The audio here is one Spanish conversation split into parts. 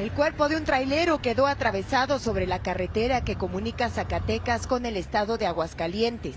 El cuerpo de un trailero quedó atravesado sobre la carretera que comunica Zacatecas con el estado de Aguascalientes.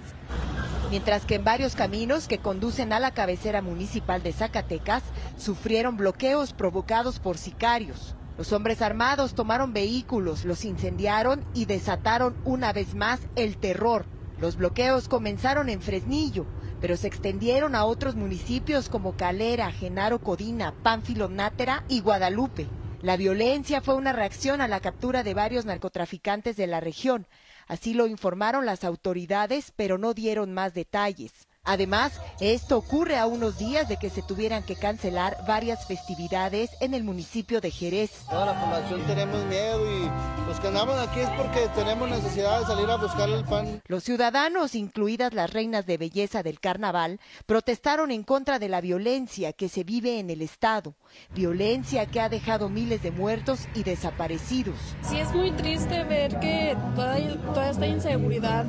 Mientras que en varios caminos que conducen a la cabecera municipal de Zacatecas sufrieron bloqueos provocados por sicarios. Los hombres armados tomaron vehículos, los incendiaron y desataron una vez más el terror. Los bloqueos comenzaron en Fresnillo, pero se extendieron a otros municipios como Calera, Genaro Codina, Pánfilo Nátera y Guadalupe. La violencia fue una reacción a la captura de varios narcotraficantes de la región. Así lo informaron las autoridades, pero no dieron más detalles. Además, esto ocurre a unos días de que se tuvieran que cancelar varias festividades en el municipio de Jerez. Toda la población tenemos miedo y que andamos aquí es porque tenemos necesidad de salir a buscar el pan. Los ciudadanos, incluidas las reinas de belleza del carnaval, protestaron en contra de la violencia que se vive en el estado, violencia que ha dejado miles de muertos y desaparecidos. Sí es muy triste ver que toda, toda esta inseguridad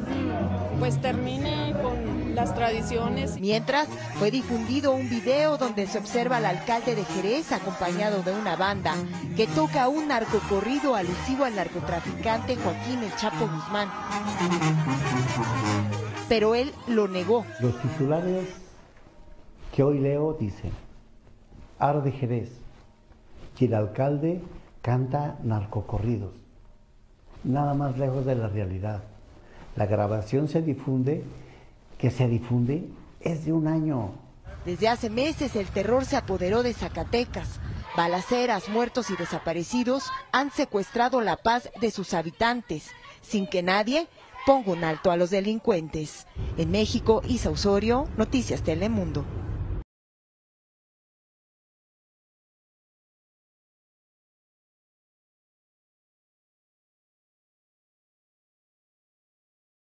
pues termine con las tradiciones. Mientras, fue difundido un video donde se observa al alcalde de Jerez acompañado de una banda que toca un narcocorrido alusivo al narcotraficante Joaquín El Chapo Guzmán. Pero él lo negó. Los titulares que hoy leo dicen, Arde Jerez, que el alcalde canta narcocorridos. Nada más lejos de la realidad. La grabación se difunde, que se difunde es de un año. Desde hace meses el terror se apoderó de Zacatecas. Balaceras, muertos y desaparecidos han secuestrado la paz de sus habitantes, sin que nadie ponga un alto a los delincuentes. En México, Isa Osorio, Noticias Telemundo.